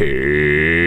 Hey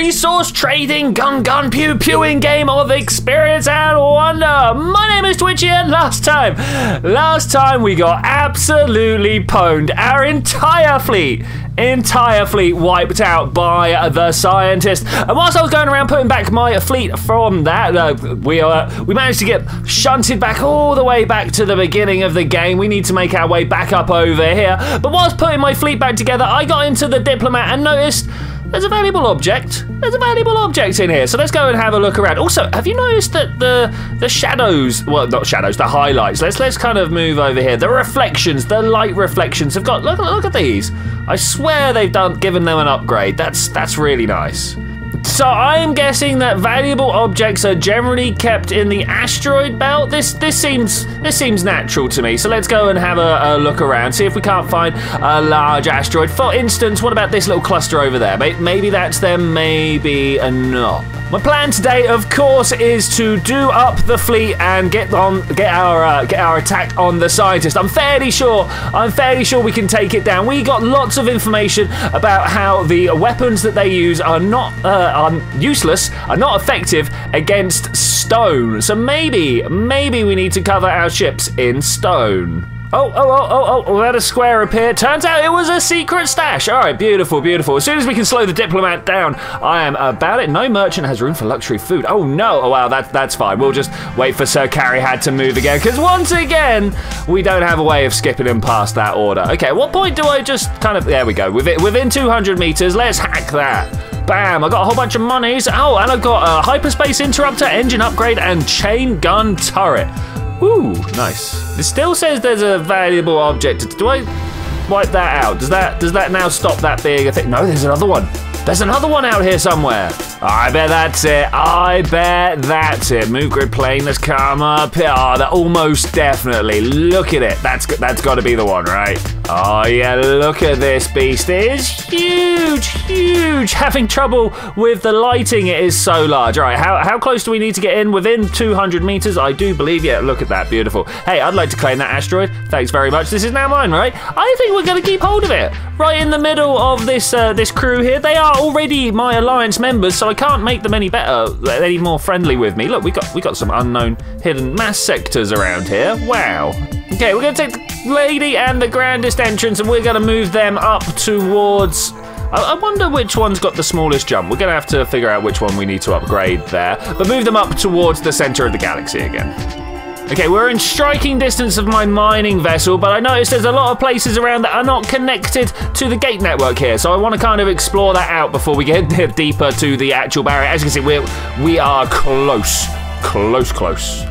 resource trading, gun gun pew pewing game of experience and wonder. My name is Twitchi, and last time, last time we got absolutely pwned. Our entire fleet, entire fleet wiped out by the scientist. And whilst I was going around putting back my fleet from that, uh, we uh, we managed to get shunted back all the way back to the beginning of the game. We need to make our way back up over here. But whilst putting my fleet back together, I got into the diplomat and noticed there's a valuable object. There's a valuable object in here. So let's go and have a look around. Also, have you noticed that the the shadows, well, not shadows, the highlights. Let's let's kind of move over here. The reflections, the light reflections have got. Look look at these. I swear they've done given them an upgrade. That's that's really nice. So I'm guessing that valuable objects are generally kept in the asteroid belt. This this seems this seems natural to me. So let's go and have a, a, look around, see if we can't find a large asteroid. For instance, what about this little cluster over there? Maybe that's them, maybe not. My plan today, of course, is to do up the fleet and get on, get our, uh, get our attack on the scientist. I'm fairly sure, I'm fairly sure we can take it down. We got lots of information about how the weapons that they use are not, uh, are useless, are not effective against stone. So maybe, maybe we need to cover our ships in stone. Oh, oh, oh, oh, oh, we had a square appear. Turns out it was a secret stash. All right, beautiful, beautiful. As soon as we can slow the diplomat down, I am about it. No merchant has room for luxury food. Oh, no. Oh, wow, that, that's fine. We'll just wait for Sir Carry Had to move again, because once again, we don't have a way of skipping him past that order. Okay, at what point do I just kind of... There we go. Within, within 200 meters, let's hack that. Bam, I got a whole bunch of monies. Oh, and I've got a hyperspace interrupter, engine upgrade, and chain gun turret. Ooh, nice. It still says there's a valuable object. Do I wipe that out? Does that does that now stop that being a thing? No, there's another one. There's another one out here somewhere. I bet that's it. I bet that's it. Move grid plane. Let's come up. Oh, that almost definitely. Look at it. That's that's got to be the one, right? Oh yeah, look at this beast. It is huge, huge. Having trouble with the lighting. It is so large. All right, how how close do we need to get in? Within 200 meters, I do believe. Yeah, look at that. Beautiful. Hey, I'd like to claim that asteroid. Thanks very much. This is now mine, right? I think we're gonna keep hold of it. Right in the middle of this uh, this crew here. They are already my alliance members, so I can't make them any better, any more friendly with me. Look, we got we got some unknown hidden mass sectors around here. Wow. Okay, we're gonna take the lady and the grandest entrance, and we're gonna move them up towards. I wonder which one's got the smallest jump. We're gonna have to figure out which one we need to upgrade there, but move them up towards the center of the galaxy again. Okay, we're in striking distance of my mining vessel, but I noticed there's a lot of places around that are not connected to the gate network here, so I want to kind of explore that out before we get deeper to the actual barrier. As you can see, we're, we are close, close, close.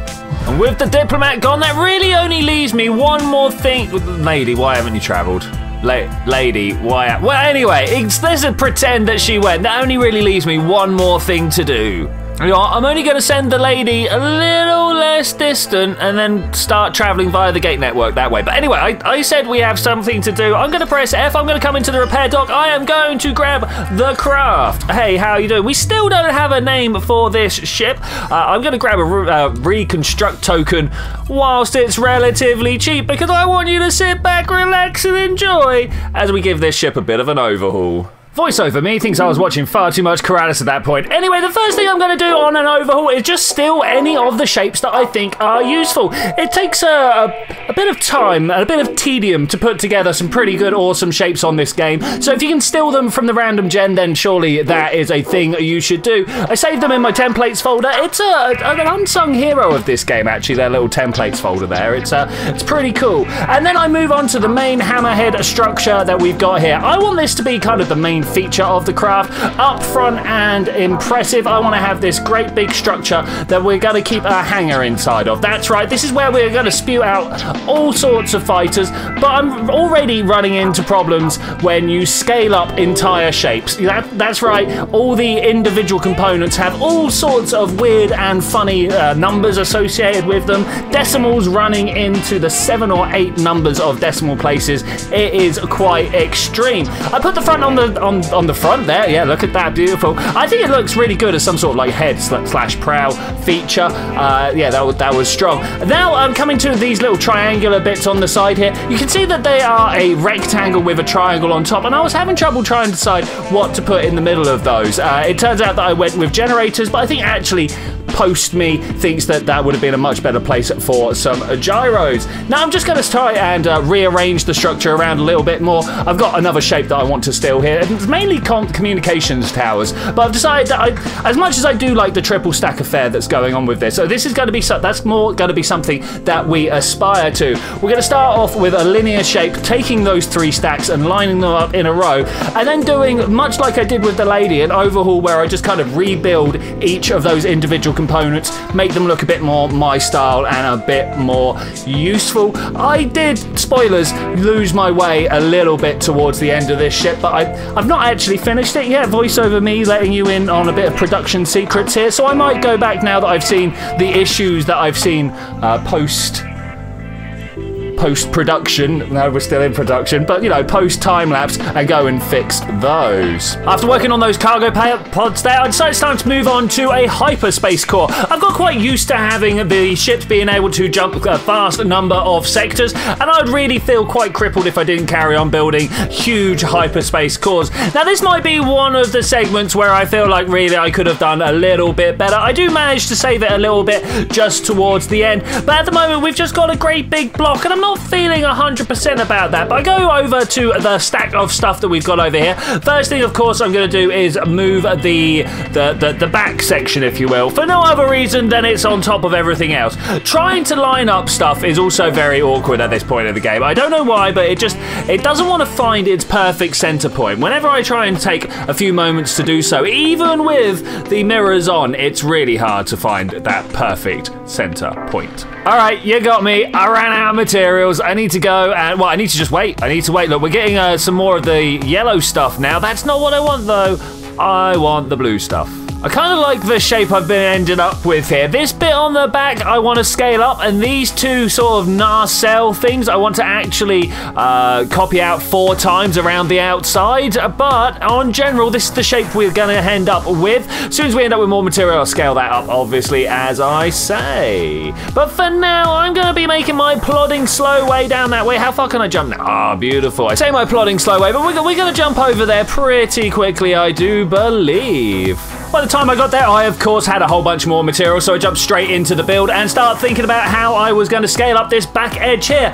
And with the diplomat gone, that really only leaves me one more thing. Lady, why haven't you travelled? La lady, why? Well, anyway, let's pretend that she went. That only really leaves me one more thing to do. I'm only going to send the lady a little less distant and then start traveling via the gate network that way. But anyway, I, I said we have something to do. I'm going to press F. I'm going to come into the repair dock. I am going to grab the craft. Hey, how are you doing? We still don't have a name for this ship. Uh, I'm going to grab a uh, reconstruct token whilst it's relatively cheap because I want you to sit back, relax, and enjoy as we give this ship a bit of an overhaul. Voiceover me thinks I was watching far too much Keralis at that point. Anyway, the first thing I'm going to do on an overhaul is just steal any of the shapes that I think are useful. It takes a, a, a, bit of time and a bit of tedium to put together some pretty good, awesome shapes on this game. So if you can steal them from the random gen, then surely that is a thing you should do. I saved them in my templates folder. It's a, an unsung hero of this game, actually, their little templates folder there. It's, uh, it's pretty cool. And then I move on to the main hammerhead structure that we've got here. I want this to be kind of the main feature of the craft. Up front and impressive. I want to have this great big structure that we're going to keep our hangar inside of. That's right, this is where we're going to spew out all sorts of fighters, but I'm already running into problems when you scale up entire shapes. That, that's right, all the individual components have all sorts of weird and funny uh, numbers associated with them. Decimals running into the seven or eight numbers of decimal places. It is quite extreme. I put the front on the on on the front there. Yeah, look at that, beautiful. I think it looks really good as some sort of like head slash prow feature. Uh, yeah, that was, that was strong. Now I'm um, coming to these little triangular bits on the side here. You can see that they are a rectangle with a triangle on top, and I was having trouble trying to decide what to put in the middle of those. Uh, it turns out that I went with generators, but I think actually post me thinks that that would have been a much better place for some gyros. Now I'm just going to try and uh, rearrange the structure around a little bit more. I've got another shape that I want to steal here. It's mainly communications towers, but I've decided that I, as much as I do like the triple stack affair that's going on with this, so this is going to be that's more going to be something that we aspire to. We're going to start off with a linear shape, taking those three stacks and lining them up in a row, and then doing much like I did with the lady, an overhaul where I just kind of rebuild each of those individual components, make them look a bit more my style and a bit more useful. I did, spoilers, lose my way a little bit towards the end of this ship, but I, I've not actually finished it yet. Voiceover me letting you in on a bit of production secrets here, so I might go back now that I've seen the issues that I've seen uh, post post production. No, we're still in production, but you know, post time lapse and go and fix those. After working on those cargo pods there, I decided it's time to move on to a hyperspace core. I've got quite used to having the ships being able to jump a vast number of sectors, and I'd really feel quite crippled if I didn't carry on building huge hyperspace cores. Now, this might be one of the segments where I feel like really I could have done a little bit better. I do manage to save it a little bit just towards the end, but at the moment we've just got a great big block, and I'm not not feeling 100% about that, but I go over to the stack of stuff that we've got over here. First thing, of course, I'm going to do is move the, the, the, the back section, if you will, for no other reason than it's on top of everything else. Trying to line up stuff is also very awkward at this point of the game. I don't know why, but it just, it doesn't want to find its perfect center point. Whenever I try and take a few moments to do so, even with the mirrors on, it's really hard to find that perfect center point. All right, you got me. I ran out of materials. I need to go and, well, I need to just wait. I need to wait. Look, we're getting uh, some more of the yellow stuff now. That's not what I want, though. I want the blue stuff. I kind of like the shape I've been ended up with here. This bit on the back I want to scale up, and these two sort of nacelle things I want to actually uh, copy out four times around the outside. But on general, this is the shape we're going to end up with. As soon as we end up with more material, I'll scale that up, obviously, as I say. But for now, I'm going to be making my plodding slow way down that way. How far can I jump now? Ah, oh, beautiful. I say my plodding slow way, but we're, we're going to jump over there pretty quickly, I do believe. By the time I got there, I of course had a whole bunch more material, so I jumped straight into the build and started thinking about how I was going to scale up this back edge here.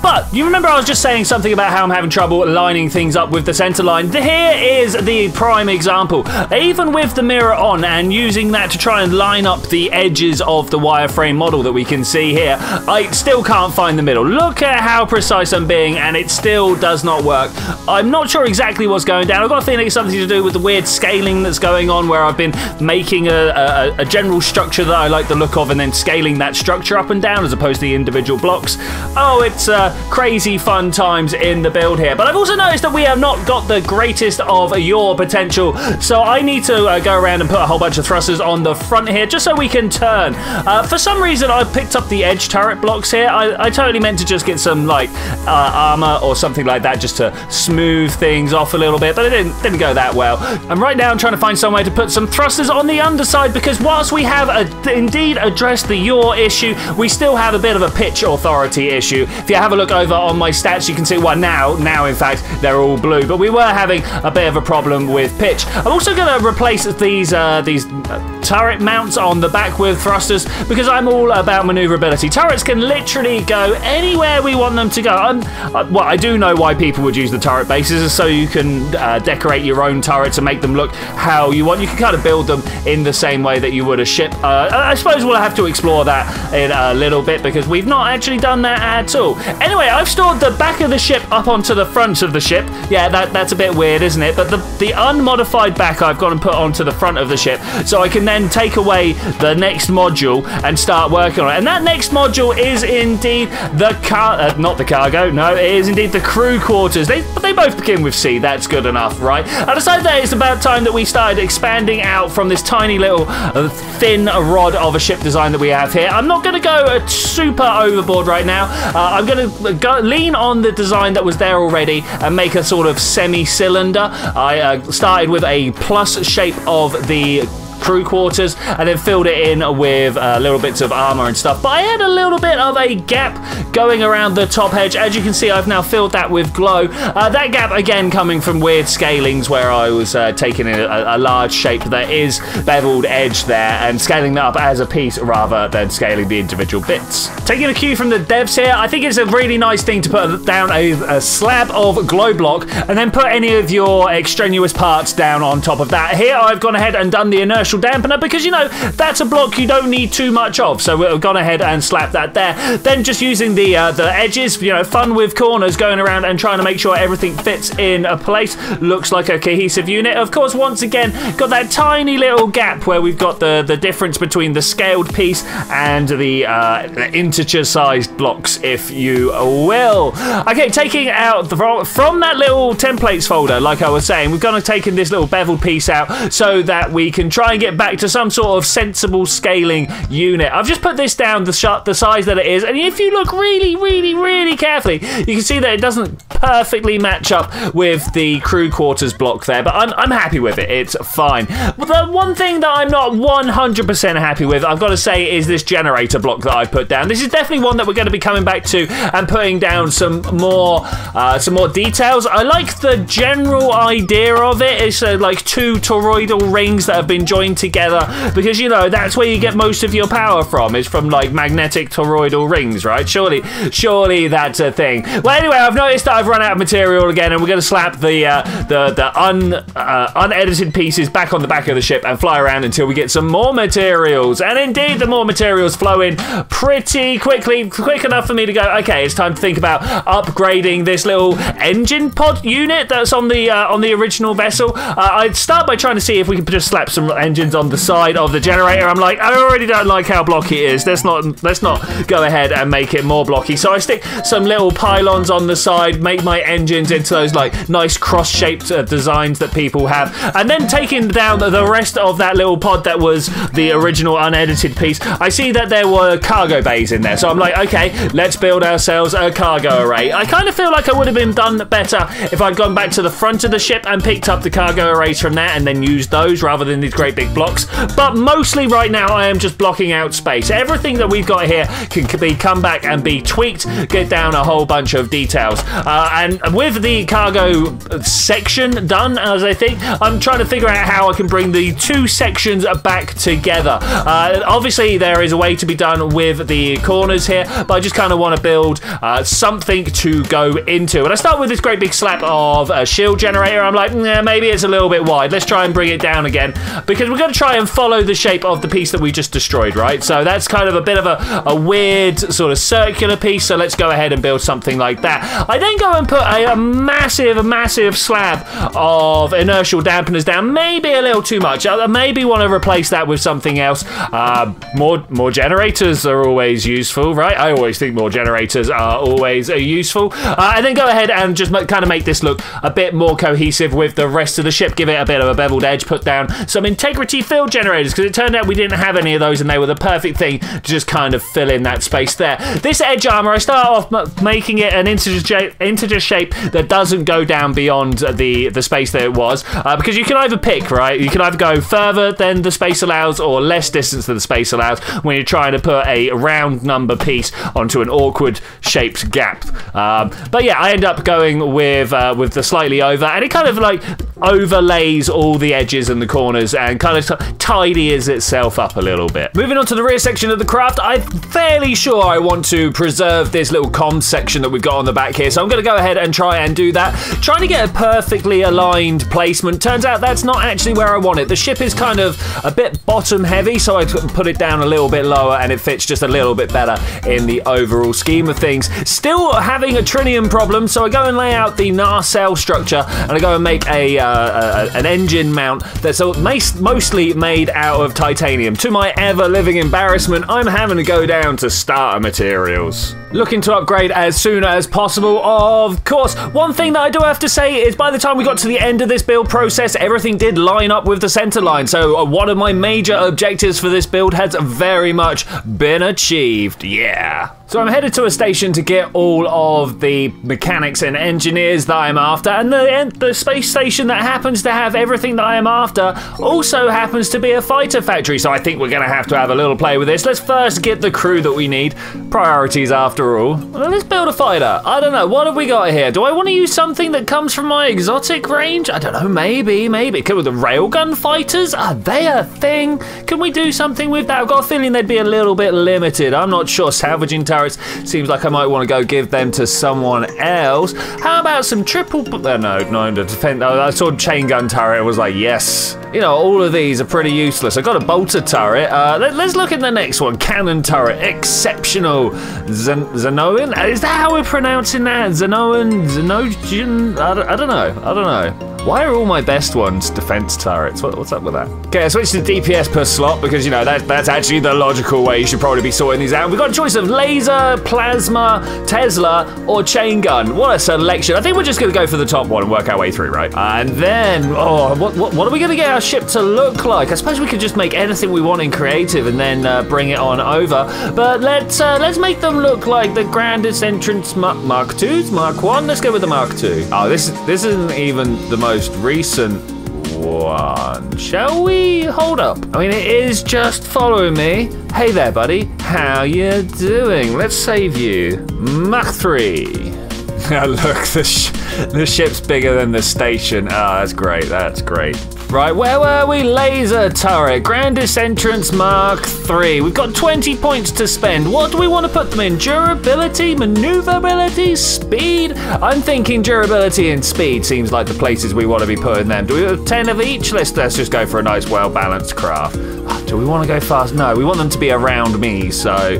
But you remember I was just saying something about how I'm having trouble lining things up with the center line. Here is the prime example. Even with the mirror on and using that to try and line up the edges of the wireframe model that we can see here, I still can't find the middle. Look at how precise I'm being and it still does not work. I'm not sure exactly what's going down. I've got a feeling it's something to do with the weird scaling that's going on where I've I've been making a, a, a, general structure that I like the look of and then scaling that structure up and down as opposed to the individual blocks. Oh, it's uh, crazy fun times in the build here. But I've also noticed that we have not got the greatest of your potential, so I need to uh, go around and put a whole bunch of thrusters on the front here just so we can turn. Uh, for some reason, I picked up the edge turret blocks here. I, I totally meant to just get some like uh, armor or something like that just to smooth things off a little bit, but it didn't, didn't go that well. I'm right now I'm trying to find somewhere to put some thrusters on the underside because whilst we have a, indeed addressed the yaw issue, we still have a bit of a pitch authority issue. If you have a look over on my stats, you can see, well, now, now in fact, they're all blue, but we were having a bit of a problem with pitch. I'm also going to replace these, uh, these uh, turret mounts on the back with thrusters because I'm all about maneuverability. Turrets can literally go anywhere we want them to go. Uh, well, I do know why people would use the turret bases, so you can uh, decorate your own turrets and make them look how you want. You can kind of build them in the same way that you would a ship. Uh, I suppose we'll have to explore that in a little bit because we've not actually done that at all. Anyway, I've stored the back of the ship up onto the front of the ship. Yeah, that, that's a bit weird, isn't it? But the, the unmodified back I've got and put onto the front of the ship so I can then then take away the next module and start working on it. And that next module is indeed the car, uh, not the cargo, no, it is indeed the crew quarters. They, they both begin with C, that's good enough, right? I decided that it's about time that we started expanding out from this tiny little uh, thin rod of a ship design that we have here. I'm not going to go uh, super overboard right now. Uh, I'm going to go lean on the design that was there already and make a sort of semi-cylinder. I uh, started with a plus shape of the crew quarters and then filled it in with uh, little bits of armor and stuff. But I had a little bit of a gap going around the top edge. As you can see, I've now filled that with glow. Uh, that gap, again, coming from weird scalings where I was uh, taking a, a, large shape that is beveled edge there and scaling that up as a piece rather than scaling the individual bits. Taking a cue from the devs here, I think it's a really nice thing to put down a, a slab of glow block and then put any of your extraneous parts down on top of that. Here, I've gone ahead and done the inertial dampener because, you know, that's a block you don't need too much of. So we've gone ahead and slapped that there. Then just using the uh, the edges, you know, fun with corners, going around and trying to make sure everything fits in a place. Looks like a cohesive unit. Of course, once again, got that tiny little gap where we've got the, the difference between the scaled piece and the, uh, the integer-sized blocks, if you will. Okay, taking out the, from that little templates folder, like I was saying, we've gone and taken this little beveled piece out so that we can try and get back to some sort of sensible scaling unit. I've just put this down the, the size that it is, and if you look really, really, really carefully, you can see that it doesn't perfectly match up with the crew quarters block there, but I'm, I'm happy with it. It's fine. But the one thing that I'm not 100% happy with, I've got to say, is this generator block that I put down. This is definitely one that we're going to be coming back to and putting down some more, uh, some more details. I like the general idea of it. It's uh, like two toroidal rings that have been joined together. Because you know that's where you get most of your power from is from like magnetic toroidal rings right? Surely surely that's a thing. Well anyway I've noticed that I've run out of material again and we're going to slap the uh, the the un uh, unedited pieces back on the back of the ship and fly around until we get some more materials. And indeed the more materials flow in pretty quickly quick enough for me to go okay it's time to think about upgrading this little engine pod unit that's on the uh, on the original vessel. Uh, I'd start by trying to see if we can just slap some engines on the side of the generator. I'm like, I already don't like how blocky it is. Let's not let's not go ahead and make it more blocky. So I stick some little pylons on the side, make my engines into those like nice cross-shaped uh, designs that people have, and then taking down the rest of that little pod that was the original unedited piece. I see that there were cargo bays in there, so I'm like, okay, let's build ourselves a cargo array. I kind of feel like I would have been done better if I'd gone back to the front of the ship and picked up the cargo arrays from there and then used those rather than these great big blocks. But mostly right now, I am just blocking out space. Everything that we've got here can be come back and be tweaked, get down a whole bunch of details. Uh, and with the cargo section done, as I think, I'm trying to figure out how I can bring the two sections back together. Uh, obviously, there is a way to be done with the corners here, but I just kind of want to build uh, something to go into. And I start with this great big slab of a shield generator. I'm like, nah, maybe it's a little bit wide. Let's try and bring it down again because because we're going to try and follow the shape of the piece that we just destroyed, right? So that's kind of a bit of a, a weird sort of circular piece. So let's go ahead and build something like that. I then go and put a, a massive, massive slab of inertial dampeners down. Maybe a little too much. I maybe want to replace that with something else. Uh, more, more generators are always useful, right? I always think more generators are always uh, useful. Uh, and then go ahead and just kind of make this look a bit more cohesive with the rest of the ship. Give it a bit of a beveled edge. Put down some integrity integrity field generators because it turned out we didn't have any of those and they were the perfect thing to just kind of fill in that space there. This edge armor, I start off making it an integer, integer shape that doesn't go down beyond the, the space that it was uh, because you can either pick, right? You can either go further than the space allows or less distance than the space allows when you're trying to put a round number piece onto an awkward shaped gap. Um, but yeah, I end up going with uh, with the slightly over and it kind of like overlays all the edges and the corners and kind of tidies itself up a little bit. Moving on to the rear section of the craft, I'm fairly sure I want to preserve this little comms section that we've got on the back here. So I'm going to go ahead and try and do that. Trying to get a perfectly aligned placement. Turns out that's not actually where I want it. The ship is kind of a bit bottom heavy, so I put it down a little bit lower and it fits just a little bit better in the overall scheme of things. Still having a trinium problem, so I go and lay out the nacelle structure and I go and make a, uh, uh, an engine mount that's mostly made out of titanium. To my ever living embarrassment, I'm having to go down to starter materials. Looking to upgrade as soon as possible, of course. One thing that I do have to say is by the time we got to the end of this build process, everything did line up with the center line. So uh, one of my major objectives for this build has very much been achieved. Yeah. So I'm headed to a station to get all of the mechanics and engineers that I'm after, and the, the space station that happens to have everything that I am after also happens to be a fighter factory, so I think we're gonna have to have a little play with this. Let's first get the crew that we need. Priorities after all. Well, let's build a fighter. I don't know, what have we got here? Do I want to use something that comes from my exotic range? I don't know, maybe, maybe. Can we the railgun fighters? Are they a thing? Can we do something with that? I've got a feeling they'd be a little bit limited. I'm not sure. Salvaging turrets seems like I might want to go give them to someone else. How about some triple? Uh, no, no, the defense. Oh, I saw chain gun turret. I was like, yes. You know, all of these are pretty useless. I got a bolter turret. Uh, let, us look at the next one. Cannon turret, exceptional. Zen Zenoan. Is that how we're pronouncing that? Zenoan, Zenogen. I, I don't know. I don't know. Why are all my best ones defense turrets? What, what's up with that? Okay, I switched to DPS per slot because, you know, that, that's actually the logical way you should probably be sorting these out. We've got a choice of laser, plasma, Tesla, or chain gun. What a selection. I think we're just going to go for the top one and work our way through, right? And then, oh, what, what, what are we going to get our ship to look like? I suppose we could just make anything we want in creative and then uh, bring it on over. But let's uh, let's make them look like the grandest entrance Mark, Mark 2s, Mark 1. Let's go with the Mark 2. Oh, this, this isn't even the most most recent one. Shall we? Hold up. I mean, it is just following me. Hey there, buddy. How you doing? Let's save you. Mark 3. Now Look, the, sh the ship's bigger than the station. Oh, that's great. That's great. Right, where were we? Laser turret, grandest entrance Mark 3. We've got 20 points to spend. What do we want to put them in? Durability, maneuverability, speed? I'm thinking durability and speed seems like the places we want to be putting them. Do we have 10 of each? Let's, let's just go for a nice, well-balanced craft. Ah, do we want to go fast? No, we want them to be around me, so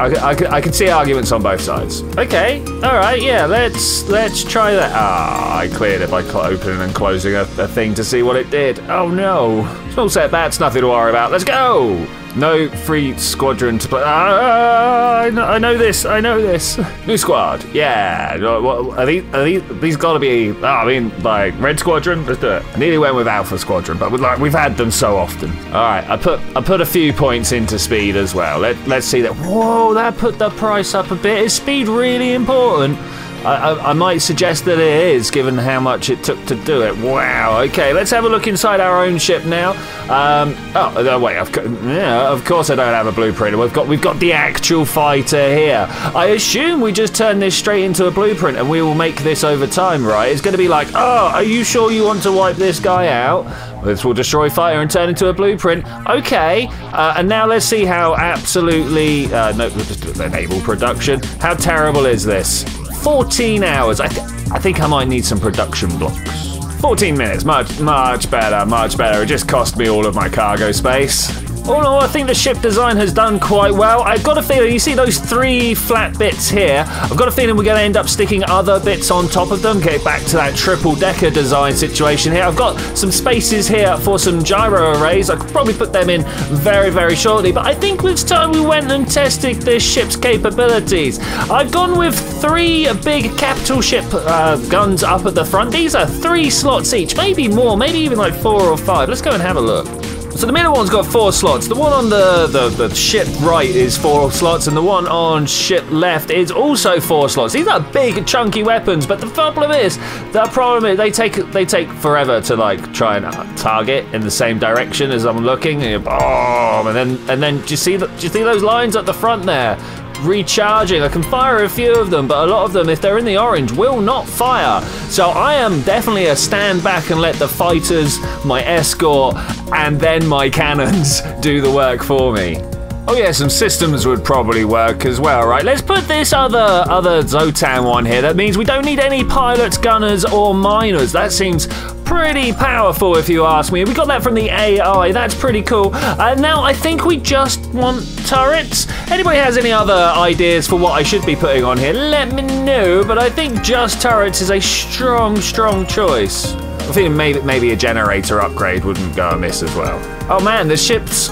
I, I, I can see arguments on both sides. Okay, all right, yeah, let's let's try that. Ah, I cleared it by opening and closing a, a thing to see what it did. Oh no, small setbacks, nothing to worry about. Let's go. No free squadron to play. Ah, I, know, I know this. I know this. New squad. Yeah. What, are these? Are these? These got to be. Oh, I mean, like red squadron. Let's do it. I nearly went with alpha squadron, but like we've had them so often. All right. I put I put a few points into speed as well. Let Let's see that. Whoa, that put the price up a bit. Is speed really important? I, I, might suggest that it is, given how much it took to do it. Wow. Okay, let's have a look inside our own ship now. Um, oh, uh, wait. Of, yeah, of course I don't have a blueprint. We've got we've got the actual fighter here. I assume we just turn this straight into a blueprint, and we will make this over time, right? It's going to be like, oh, are you sure you want to wipe this guy out? This will destroy fire and turn into a blueprint. Okay, uh, and now let's see how absolutely uh, no, just enable production. How terrible is this? 14 hours. I, th I think I might need some production blocks. 14 minutes, much, much better, much better. It just cost me all of my cargo space. All in all, I think the ship design has done quite well. I've got a feeling, you see those three flat bits here? I've got a feeling we're going to end up sticking other bits on top of them, get back to that triple decker design situation here. I've got some spaces here for some gyro arrays. I could probably put them in very, very shortly, but I think it's time we went and tested this ship's capabilities. I've gone with three big capital ship uh, guns up at the front. These are three slots each, maybe more, maybe even like four or five. Let's go and have a look. So the middle one's got four slots. The one on the, the, the ship right is four slots, and the one on ship left is also four slots. These are big, chunky weapons, but the problem is, the problem is they take they take forever to like try and uh, target in the same direction as I'm looking. And, boom, and then and then do you see the, do you see those lines at the front there? Recharging. I can fire a few of them, but a lot of them, if they're in the orange, will not fire. So I am definitely a stand back and let the fighters, my escort, and then my cannons do the work for me. Oh yeah, some systems would probably work as well, right? Let's put this other other Xsotan one here. That means we don't need any pilots, gunners, or miners. That seems pretty powerful if you ask me. We got that from the AI, that's pretty cool. Uh, now I think we just want turrets. Anybody has any other ideas for what I should be putting on here? Let me know, but I think just turrets is a strong, strong choice. I think maybe, maybe a generator upgrade wouldn't go amiss as well. Oh man, the ship's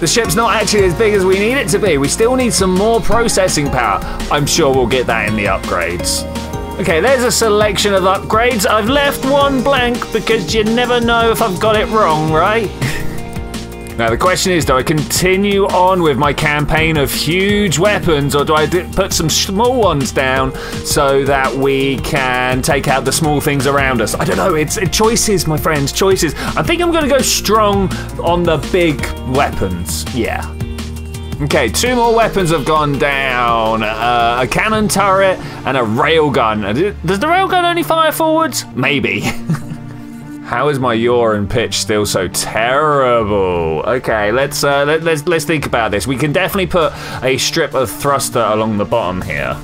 the ship's not actually as big as we need it to be. We still need some more processing power. I'm sure we'll get that in the upgrades. Okay, there's a selection of upgrades. I've left one blank because you never know if I've got it wrong, right? Now the question is, do I continue on with my campaign of huge weapons or do I put some small ones down so that we can take out the small things around us? I don't know, it's it, choices, my friends, choices. I think I'm gonna go strong on the big weapons, yeah. Okay, two more weapons have gone down. Uh, a cannon turret and a railgun. Does the railgun only fire forwards? Maybe. How is my yaw and pitch still so terrible? Okay, let's uh, let, let's let's think about this. We can definitely put a strip of thruster along the bottom here.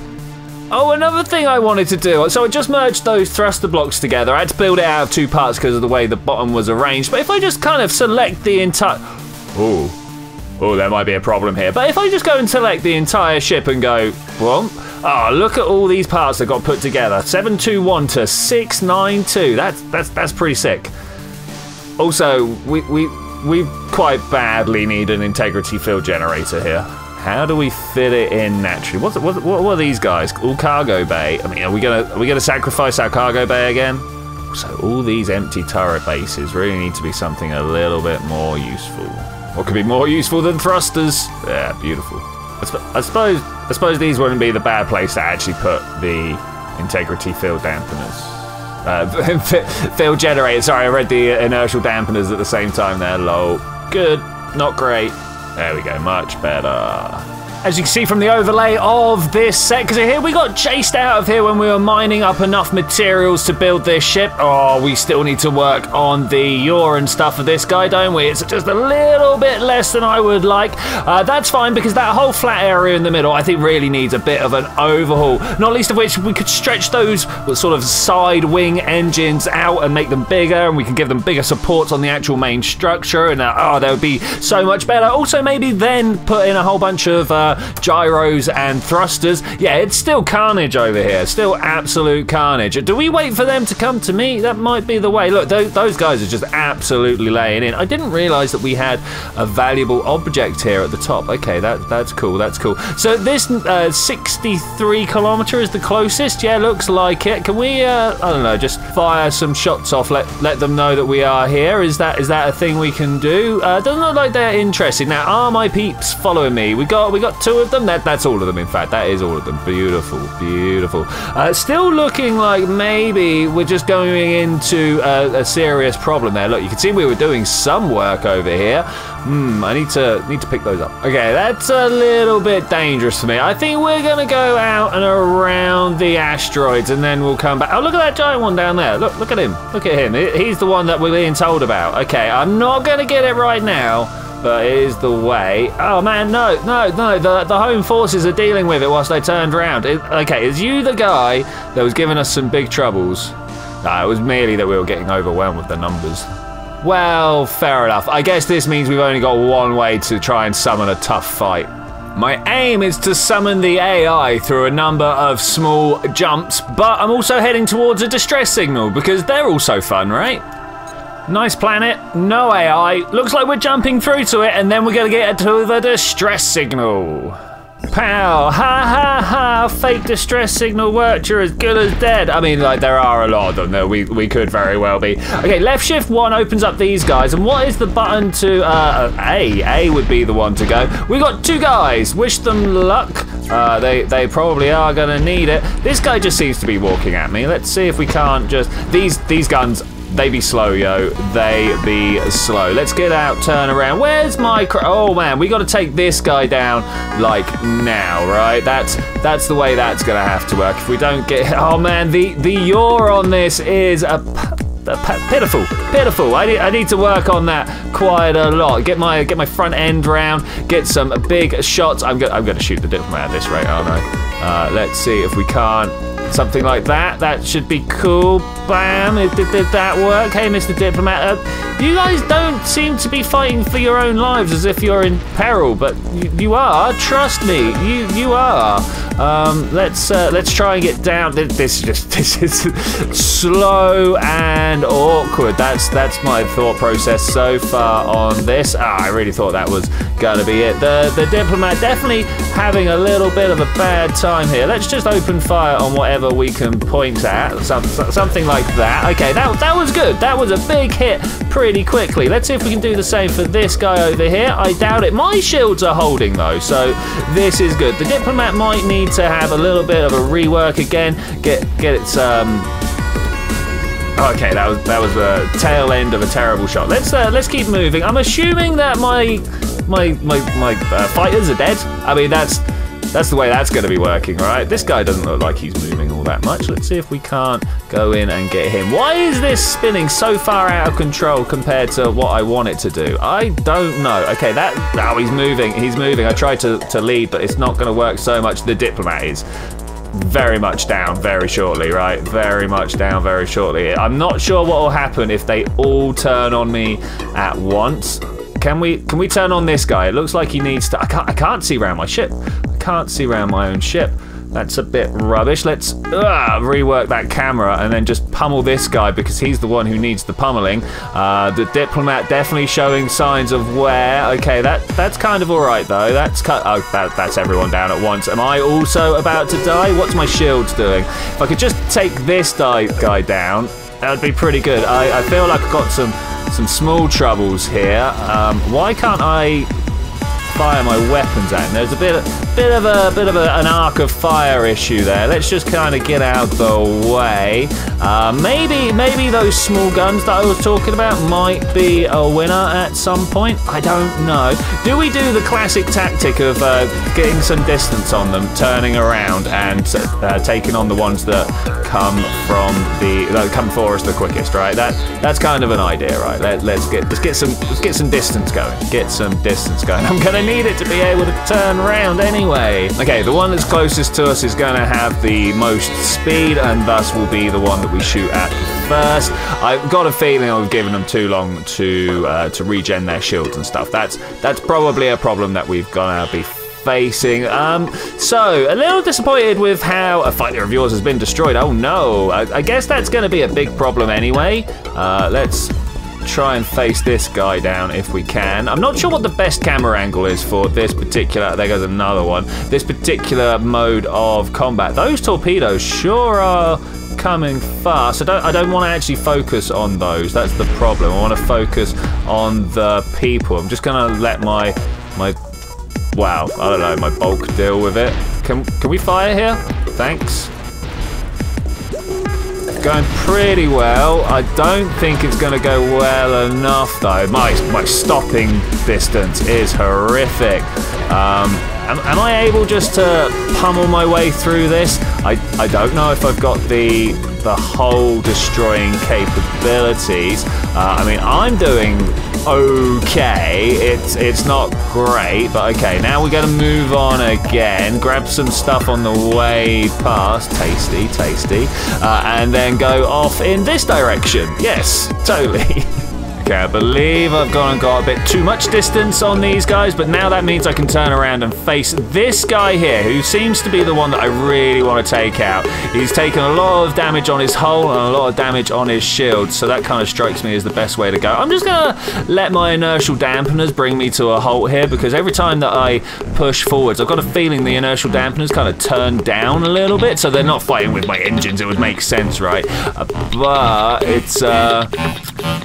Oh, another thing I wanted to do. So I just merged those thruster blocks together. I had to build it out of two parts because of the way the bottom was arranged. But if I just kind of select the entire... Oh, oh, there might be a problem here. But if I just go and select the entire ship and go, well, oh, look at all these parts that got put together. 721 to 692. That's that's that's pretty sick. Also, we we we quite badly need an integrity field generator here. How do we fit it in naturally? What's what, what, what are these guys? All cargo bay. I mean, are we gonna are we gonna sacrifice our cargo bay again? So all these empty turret bases really need to be something a little bit more useful. What could be more useful than thrusters? Yeah, beautiful. I, sp I suppose I suppose these wouldn't be the bad place to actually put the integrity field dampeners. Uh, field generators. Sorry, I read the inertial dampeners at the same time there. Low. Good. Not great. There we go. Much better. As you can see from the overlay of this set, because here we got chased out of here when we were mining up enough materials to build this ship. Oh, we still need to work on the yaw and stuff for this guy, don't we? It's just a little bit less than I would like. Uh, that's fine, because that whole flat area in the middle, I think really needs a bit of an overhaul. Not least of which, we could stretch those sort of side wing engines out and make them bigger, and we can give them bigger supports on the actual main structure, and uh, oh, that would be so much better. Also, maybe then put in a whole bunch of uh, gyros and thrusters. Yeah, it's still carnage over here. Still absolute carnage. Do we wait for them to come to me? That might be the way. Look, those guys are just absolutely laying in. I didn't realize that we had a valuable object here at the top. Okay, that that's cool. That's cool. So this uh, 63 kilometer is the closest. Yeah, looks like it. Can we, uh, I don't know, just fire some shots off? Let let them know that we are here. Is that is that a thing we can do? Uh, doesn't look like they're interested. Now, are my peeps following me? We got we got two of them. That that's all of them. In fact, that is all of them. Beautiful, beautiful. Uh, still looking like maybe we're just going into a, a, serious problem there. Look, you can see we were doing some work over here. Hmm, I need to need to pick those up. Okay, that's a little bit dangerous for me. I think we're gonna go out and around the asteroids, and then we'll come back. Oh, look at that giant one down there. Look, look at him. Look at him. He's the one that we're being told about. Okay, I'm not gonna get it right now but it is the way. Oh man, no, no, no, the, the home forces are dealing with it whilst they turned around. It, okay, is you the guy that was giving us some big troubles? No, it was merely that we were getting overwhelmed with the numbers. Well, fair enough. I guess this means we've only got one way to try and summon a tough fight. My aim is to summon the AI through a number of small jumps, but I'm also heading towards a distress signal because they're also fun, right? Nice planet, no AI. Looks like we're jumping through to it and then we're gonna get to the distress signal. Pow! Ha ha ha! Fake distress signal worked. You're as good as dead. I mean, like there are a lot of them. Though we we could very well be. Okay, left shift one opens up these guys, and what is the button to uh, A? A would be the one to go. We got two guys. Wish them luck. Uh, they they probably are gonna need it. This guy just seems to be walking at me. Let's see if we can't just these these guns they be slow, yo. They be slow. Let's get out, turn around. Where's my... oh, man. We got to take this guy down, like, now, right? That's that's the way that's going to have to work. If we don't get... Oh, man. The, the yaw on this is a pitiful, pitiful. I need, I need to work on that quite a lot. Get my get my front end round, get some big shots. I'm gonna I'm gonna shoot the diplomat at this rate, aren't I? Uh, let's see if we can't something like that. That should be cool. Bam! Did, did that work? Hey, Mr. Diplomat. Uh, you guys don't seem to be fighting for your own lives as if you're in peril, but you, you are. Trust me, you you are. Um, let's uh, let's try and get down. This is just this is slow and awkward. That's that's my thought process so far on this. Ah, I really thought that was gonna be it. The the diplomat definitely having a little bit of a bad time here. Let's just open fire on whatever we can point at. Some, something like that. Okay, that that was good. That was a big hit pretty quickly. Let's see if we can do the same for this guy over here. I doubt it. My shields are holding though, so this is good. The diplomat might need to have a little bit of a rework again. Get get its um Okay, that was that was a tail end of a terrible shot. Let's uh, let's keep moving. I'm assuming that my my my my uh, fighters are dead. I mean that's that's the way that's going to be working, right? This guy doesn't look like he's moving all that much. Let's see if we can't go in and get him. Why is this spinning so far out of control compared to what I want it to do? I don't know. Okay, that... Oh, he's moving. He's moving. I tried to, to lead, but it's not going to work so much. The diplomat is very much down very shortly, right? Very much down very shortly. I'm not sure what will happen if they all turn on me at once. Can we can we turn on this guy? It looks like he needs to. I can't I can't see around my ship. Can't see around my own ship. That's a bit rubbish. Let's uh, rework that camera and then just pummel this guy because he's the one who needs the pummeling. Uh, the diplomat definitely showing signs of wear. Okay, that that's kind of all right though. That's cut. Oh, that, that's everyone down at once. Am I also about to die? What's my shields doing? If I could just take this guy down, that would be pretty good. I, I feel like I've got some some small troubles here. Um, why can't I fire my weapons at him? There's a bit, bit of a bit of a, an arc of fire issue there. Let's just kind of get out the way. Uh, maybe, maybe those small guns that I was talking about might be a winner at some point. I don't know. Do we do the classic tactic of uh, getting some distance on them, turning around, and uh, taking on the ones that come from the that come for us the quickest? Right. That that's kind of an idea, right? Let, let's get let's get some let's get some distance going. Get some distance going. I'm gonna need it to be able to turn around anyway. Okay, the one that's closest to us is going to have the most speed and thus will be the one that we shoot at first. I've got a feeling I've given them too long to uh, to regen their shields and stuff. That's that's probably a problem that we've got to be facing. Um, so, a little disappointed with how a fighter of yours has been destroyed. Oh no, I, I guess that's going to be a big problem anyway. Uh, let's try and face this guy down if we can. I'm not sure what the best camera angle is for this particular, there goes another one, this particular mode of combat. Those torpedoes sure are coming fast. I don't, I don't want to actually focus on those. That's the problem. I want to focus on the people. I'm just going to let my, my, wow, I don't know, my bulk deal with it. Can, can we fire here? Thanks going pretty well. I don't think it's going to go well enough, though. My, my stopping distance is horrific. Um, am, am, I able just to pummel my way through this? I, I don't know if I've got the the whole destroying capabilities. Uh, I mean, I'm doing okay. It's it's not great, but okay. Now we're gonna move on again. Grab some stuff on the way past. Tasty, tasty, uh, and then go off in this direction. Yes, totally. Can't believe I've gone and got a bit too much distance on these guys, but now that means I can turn around and face this guy here, who seems to be the one that I really want to take out. He's taken a lot of damage on his hull and a lot of damage on his shield, so that kind of strikes me as the best way to go. I'm just going to let my inertial dampeners bring me to a halt here, because every time that I push forwards, I've got a feeling the inertial dampeners kind of turn down a little bit, so they're not fighting with my engines. It would make sense, right? Uh, but it's, uh,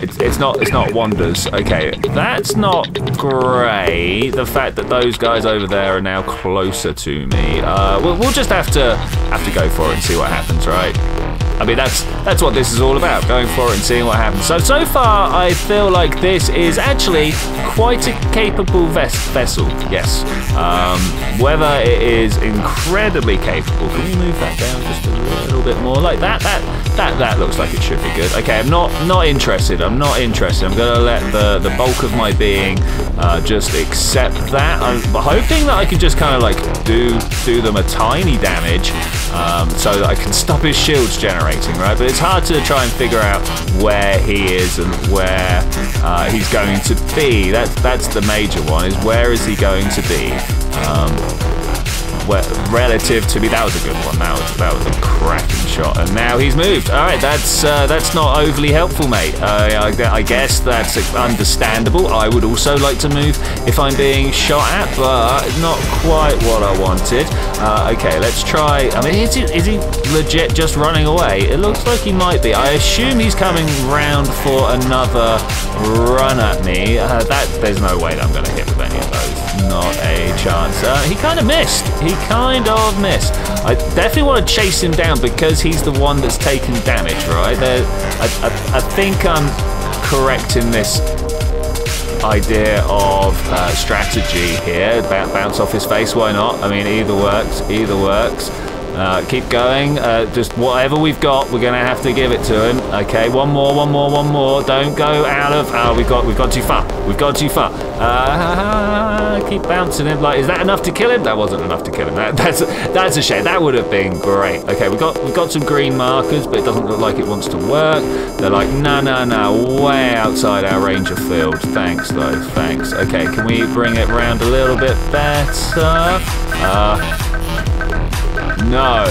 it's, it's not not wonders. Okay, that's not great. The fact that those guys over there are now closer to me. Uh, we'll, we'll just have to have to go for it and see what happens, right? I mean, that's that's what this is all about, going for it and seeing what happens. So, so far, I feel like this is actually quite a capable ves vessel, yes. Um, whether it is incredibly capable, can we move that down just a little bit more? Like that, that That that looks like it should be good. Okay, I'm not not interested. I'm not interested. I'm gonna let the the bulk of my being uh, just accept that. I'm hoping that I can just kind of like do do them a tiny damage um, so that I can stop his shields generating, right? But it's hard to try and figure out where he is and where uh, he's going to be. That's that's the major one. Is where is he going to be? Um, relative to me. That was a good one. That was that was a cracking shot. And now he's moved. All right, that's uh, that's not overly helpful, mate. I, I, guess that's understandable. I would also like to move if I'm being shot at, but not quite what I wanted. Uh, okay, let's try. I mean, is he, is he legit just running away? It looks like he might be. I assume he's coming round for another run at me. Uh, that there's no way that I'm going to hit with any. Not a chance. Uh, he kind of missed. He kind of missed. I definitely want to chase him down because he's the one that's taken damage, right? I, I, I think I'm correct in this idea of uh, strategy here. Bounce off his face, why not? I mean, either works, either works. Uh, keep going. Uh, just whatever we've got, we're going to have to give it to him. Okay, one more, one more, one more. Don't go out of. Oh, we've got, we've got too far. We've got too far. Uh, keep bouncing him. Like, is that enough to kill him? That wasn't enough to kill him. That, that's that's a shame. That would have been great. Okay, we've got we've got some green markers, but it doesn't look like it wants to work. They're like, no, no, no, way outside our range of field. Thanks, though. Thanks. Okay, can we bring it round a little bit better? Uh, no.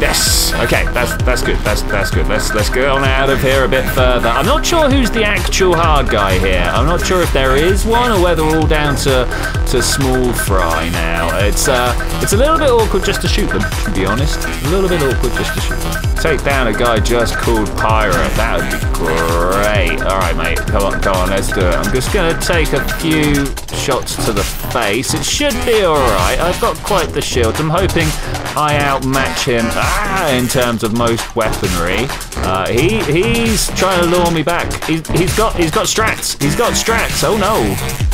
Yes. Okay, that's that's good. That's that's good. Let's let's go on out of here a bit further. I'm not sure who's the actual hard guy here. I'm not sure if there is one or whether we're all down to to small fry now. It's uh it's a little bit awkward just to shoot them, to be honest. A little bit awkward just to shoot them. Take down a guy just called Pirate. That would be great. All right, mate. Come on, come on. Let's do it. I'm just gonna take a few shots to the face. It should be all right. I've got quite the shield. I'm hoping I outmatch him ah, in terms of most weaponry. Uh, he he's trying to lure me back. He, he's got he's got strats. He's got strats. Oh no.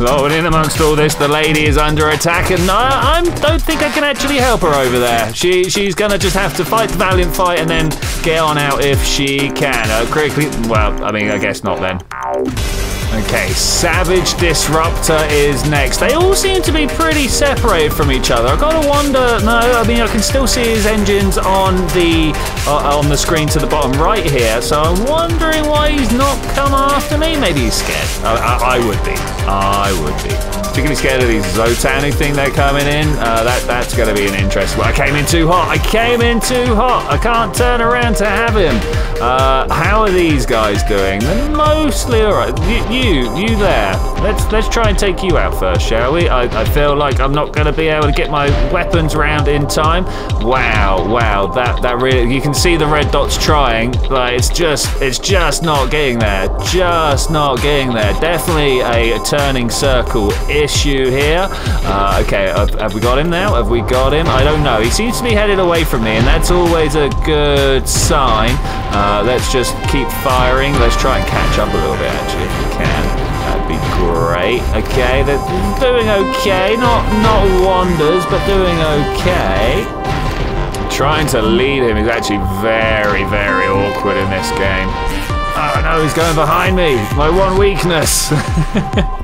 And in amongst all this, the lady is under attack, and I, I don't think I can actually help her over there. She She's gonna just have to fight the valiant fight and then get on out if she can. Uh, quickly, well, I mean, I guess not then. Okay, Savage Disruptor is next. They all seem to be pretty separated from each other. I've got to wonder. No, I mean I can still see his engines on the uh, on the screen to the bottom right here. So I'm wondering why he's not come after me. Maybe he's scared. I, I, I would be. I would be. Particularly scared of these Zotani thing they're coming in. Uh, that that's going to be an interesting. I came in too hot. I came in too hot. I can't turn around to have him. Uh, how are these guys doing? They're mostly all right. You, you you, there. Let's let's try and take you out first, shall we? I, I feel like I'm not going to be able to get my weapons round in time. Wow, wow, that that really you can see the red dots trying. Like it's just it's just not getting there. Just not getting there. Definitely a turning circle issue here. Uh, okay, have, have we got him now? Have we got him? I don't know. He seems to be headed away from me, and that's always a good sign. Uh, let's just keep firing. Let's try and catch up a little bit, actually, if we can. That'd be great. Okay, they're doing okay. Not not wonders, but doing okay. Trying to lead him is actually very, very awkward in this game. Oh no, he's going behind me. My one weakness.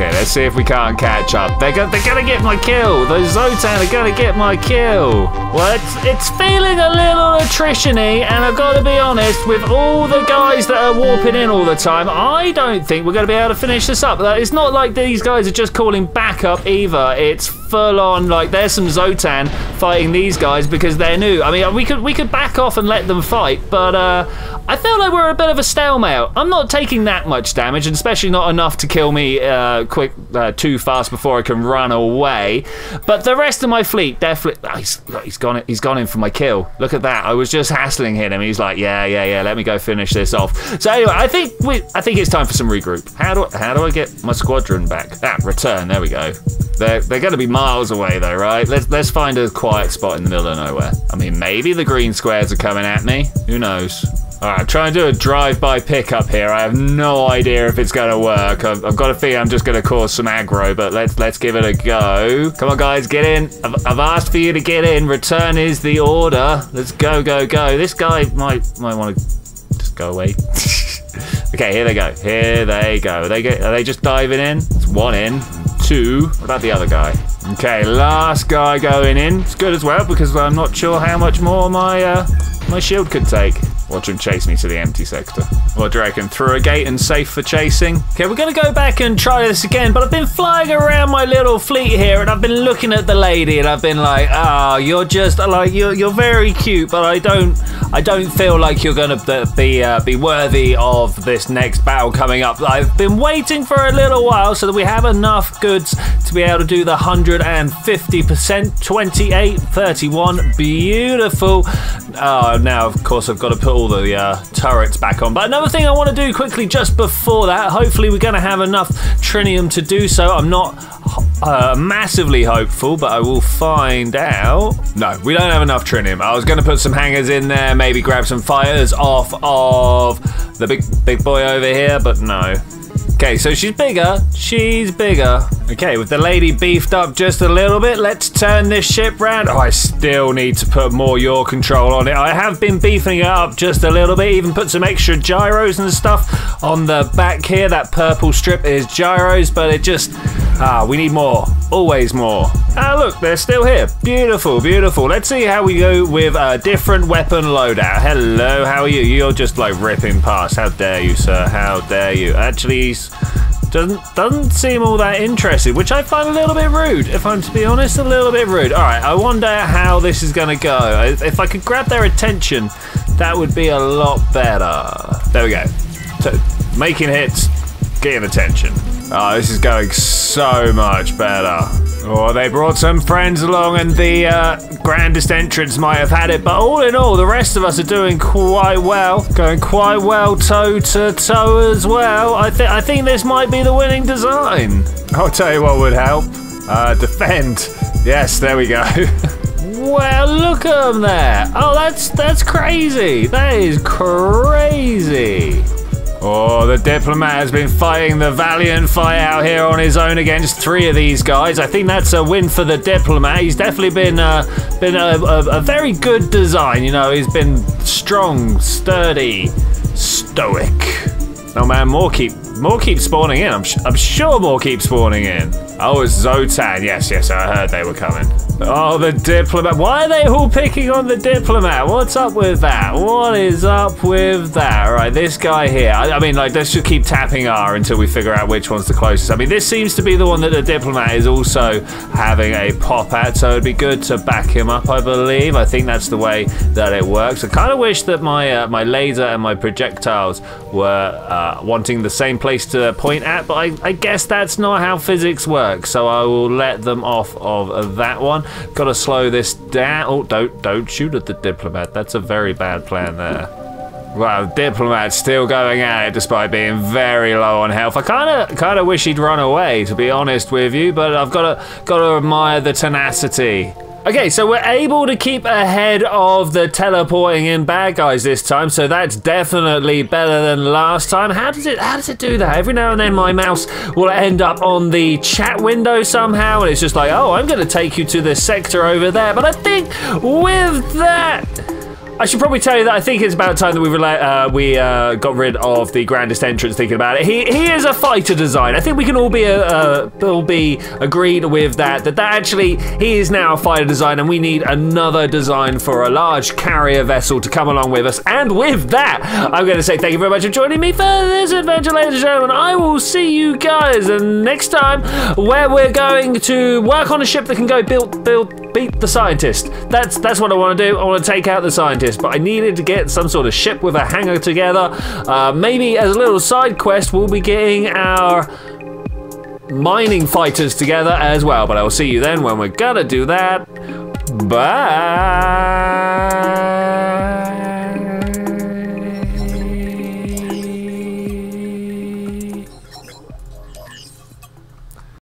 Okay, let's see if we can't catch up. They're, go they're gonna get my kill. Those Xsotan are gonna get my kill. Well, it's, it's feeling a little attrition-y, and I've got to be honest, with all the guys that are warping in all the time, I don't think we're gonna be able to finish this up. It's not like these guys are just calling backup either. It's full on like there's some Xsotan fighting these guys because they're new. I mean, we could we could back off and let them fight, but uh, I feel like we're a bit of a stalemate. I'm not taking that much damage, and especially not enough to kill me uh, quick uh, too fast before I can run away. But the rest of my fleet definitely. Oh, he's, he's gone. He's gone in for my kill. Look at that. I was just hassling him. He's like, yeah, yeah, yeah. Let me go finish this off. So anyway, I think we. I think it's time for some regroup. How do how do I get my squadron back? Ah, return. There we go. They're, they're going to be miles away though, right? Let's, let's find a quiet spot in the middle of nowhere. I mean, maybe the green squares are coming at me. Who knows? All right, trying to do a drive-by pickup here. I have no idea if it's gonna work. I've, I've got a feeling I'm just gonna cause some aggro, but let's let's give it a go. Come on, guys, get in. I've, I've asked for you to get in. Return is the order. Let's go, go, go. This guy might might want to just go away. okay, here they go. Here they go. Are they get, are they just diving in? It's one in two. What about the other guy? Okay, last guy going in. It's good as well because I'm not sure how much more my uh, my shield could take. Watch him chase me to the empty sector. What do you reckon? Through a gate and safe for chasing? Okay, we're gonna go back and try this again, but I've been flying around my little fleet here and I've been looking at the lady and I've been like, ah, oh, you're just like you're you're very cute, but I don't I don't feel like you're gonna be uh, be worthy of this next battle coming up. I've been waiting for a little while so that we have enough goods to be able to do the 150%, 28, 31, beautiful. Oh, now of course I've got to put all the uh, turrets back on. But another thing I want to do quickly just before that, hopefully we're going to have enough trinium to do so. I'm not uh, massively hopeful, but I will find out. No, we don't have enough trinium. I was going to put some hangars in there, maybe grab some fires off of the big big boy over here, but no. Okay, so she's bigger. She's bigger. Okay, with the lady beefed up just a little bit, let's turn this ship round. Oh, I still need to put more yaw control on it. I have been beefing it up just a little bit, even put some extra gyros and stuff on the back here. That purple strip is gyros, but it just, ah, we need more. Always more. Ah, look, they're still here. Beautiful, beautiful. Let's see how we go with a different weapon loadout. Hello, how are you? You're just like ripping past. How dare you, sir? How dare you? Actually, doesn't doesn't seem all that interested, which I find a little bit rude. If I'm to be honest, a little bit rude. All right, I wonder how this is going to go. If I could grab their attention, that would be a lot better. There we go. So, making hits, getting attention. Oh, this is going so much better. Oh, they brought some friends along and the uh, grandest entrance might have had it, but all in all, the rest of us are doing quite well. Going quite well toe to toe as well. I, th I think this might be the winning design. I'll tell you what would help. Uh, defend. Yes, there we go. well, look at them there. Oh, that's, that's crazy. That is crazy. Oh, the diplomat has been fighting the valiant fight out here on his own against three of these guys. I think that's a win for the diplomat. He's definitely been uh, been a, a, a very good design. You know, he's been strong, sturdy, stoic. Oh man, more keep more keep spawning in. I'm, I'm sure more keep spawning in. Oh, it's Xsotan. Yes, yes, I heard they were coming. Oh, the diplomat. Why are they all picking on the diplomat? What's up with that? What is up with that? Right, this guy here. I, I mean, like, let's just keep tapping R until we figure out which one's the closest. I mean, this seems to be the one that the diplomat is also having a pop at, so it'd be good to back him up, I believe. I think that's the way that it works. I kind of wish that my uh, my laser and my projectiles were uh, wanting the same place to point at, but I, I guess that's not how physics works, so I will let them off of that one. Got to slow this down. Oh, don't don't shoot at the diplomat. That's a very bad plan there. Wow, diplomat's still going at it despite being very low on health. I kind of kind of wish he'd run away, to be honest with you, but I've got to got to admire the tenacity. Okay, so we're able to keep ahead of the teleporting in bad guys this time, so that's definitely better than last time. How does it how does it do that? Every now and then my mouse will end up on the chat window somehow, and it's just like, oh, I'm gonna take you to this sector over there. But I think with that I should probably tell you that I think it's about time that we uh, we uh, got rid of the grandest entrance. Thinking about it, he he is a fighter design. I think we can all be uh, uh, all be agreed with that. That that actually he is now a fighter design, and we need another design for a large carrier vessel to come along with us. And with that, I'm going to say thank you very much for joining me for this adventure, ladies and gentlemen. I will see you guys next time, where we're going to work on a ship that can go build build beat the scientist. That's that's what I want to do. I want to take out the scientist but I needed to get some sort of ship with a hangar together. Uh, maybe as a little side quest, we'll be getting our mining fighters together as well. But I will see you then when we're gonna do that. Bye.